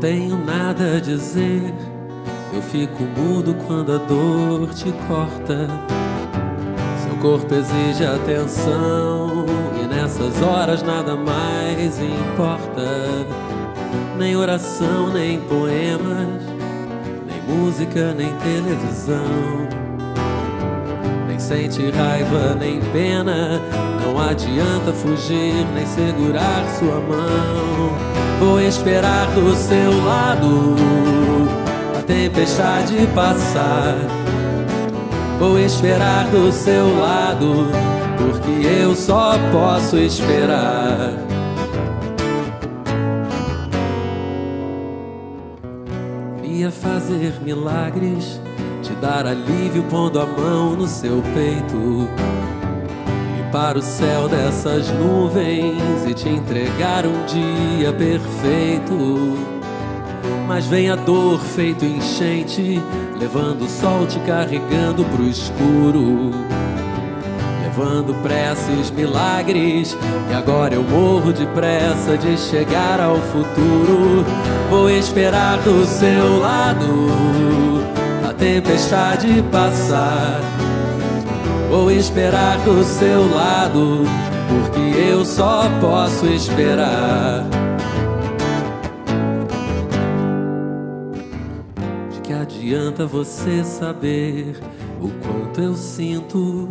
tenho nada a dizer. Eu fico mudo quando a dor te corta. Seu corpo exige atenção e nessas horas nada mais importa. Nem oração, nem poemas, nem música, nem televisão. Sente raiva, nem pena. Não adianta fugir, nem segurar sua mão. Vou esperar do seu lado a tempestade passar. Vou esperar do seu lado, porque eu só posso esperar. Queria fazer milagres, te dar alívio pondo a mão no seu peito. Limpar o céu dessas nuvens e te entregar um dia perfeito. Mas vem a dor feito enchente, levando o sol te carregando pro escuro. Levando preces, milagres, e agora eu morro de pressa de chegar ao futuro. Vou esperar do seu lado tempestade passar. Vou esperar do seu lado, porque eu só posso esperar. De que adianta você saber o quanto eu sinto?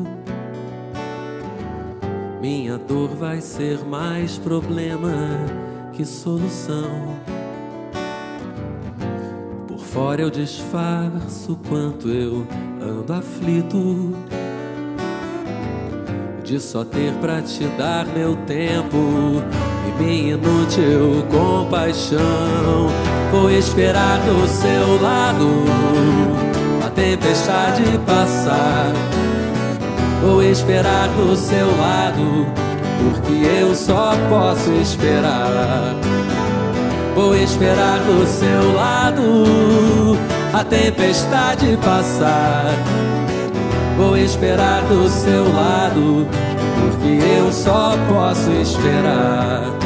Minha dor vai ser mais problema que solução. Fora eu disfarço quanto eu ando aflito de só ter pra te dar meu tempo e minha inútil compaixão. Vou esperar do seu lado a tempestade passar. Vou esperar do seu lado, porque eu só posso esperar. Vou esperar do seu lado a tempestade passar. Vou esperar do seu lado, porque eu só posso esperar.